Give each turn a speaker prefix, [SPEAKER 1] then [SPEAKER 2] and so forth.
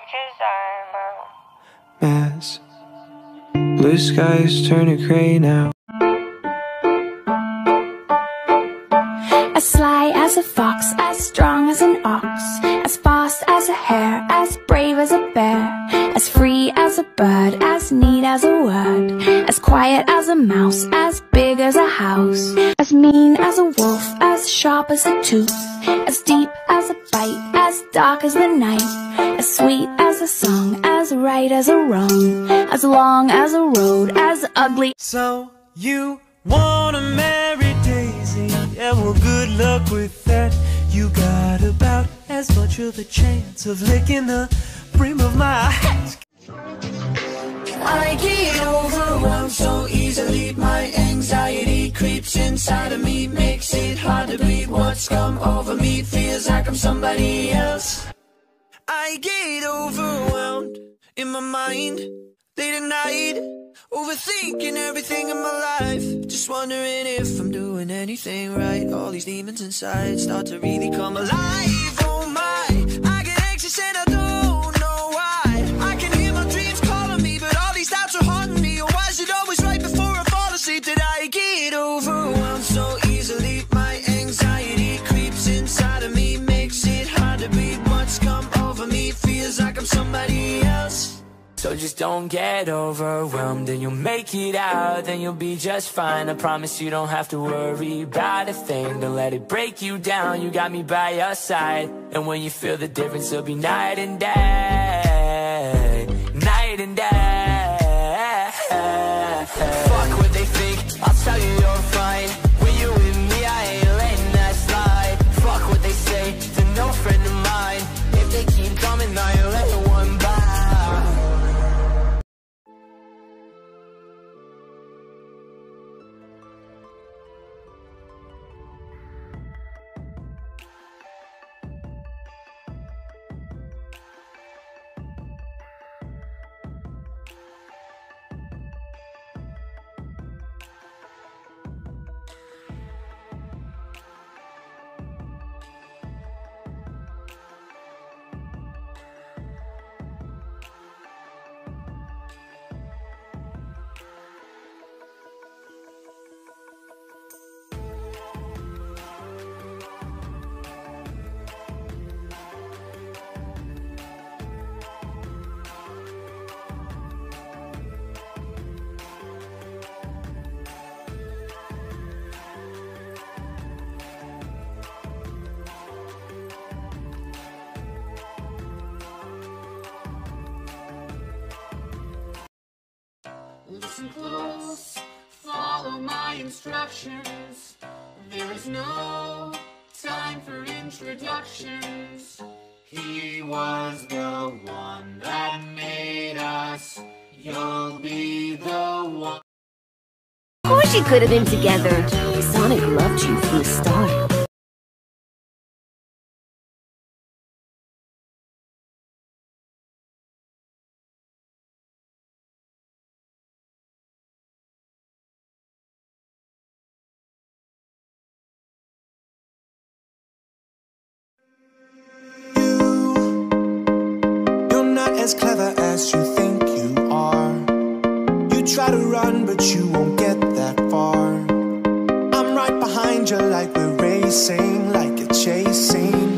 [SPEAKER 1] cry, but I need you here cause I'm a
[SPEAKER 2] mess. Blue skies turning gray now.
[SPEAKER 3] As sly as a fox, as strong as an ox, as fast as a hare, as brave as a bear, as free as a bird, as neat as a word, as quiet as a mouse, as big as a house, as mean as a wolf, as sharp as a tooth, as deep as a bite, as dark as the night, as sweet as a song, as right as a wrong, as long as a road, as ugly.
[SPEAKER 4] So you wanna marry Daisy? Yeah, well, good luck with that. You got about as much of a chance of licking the brim of my hat.
[SPEAKER 5] I get overwhelmed so easily. My anxiety creeps inside of me, makes it hard to breathe. What's come over me feels like I'm somebody else. I get overwhelmed in my mind late at night, overthinking everything in my life. Just wondering if I'm doing anything right. All these demons inside start to really come alive. So
[SPEAKER 6] just don't get overwhelmed and you'll make it out, then you'll be just fine. I promise you don't have to worry about a thing. Don't let it break you down, you got me by your side. And when you feel the difference, it'll be night and day. Night and day. Fuck what they think, I'll tell you you're
[SPEAKER 7] Listen close, follow my instructions. There is no time for introductions. He was the one that made us. You'll be the one.
[SPEAKER 8] Of course you could have been together. Sonic loved you from the start.
[SPEAKER 4] danger like we're racing, like you're chasing.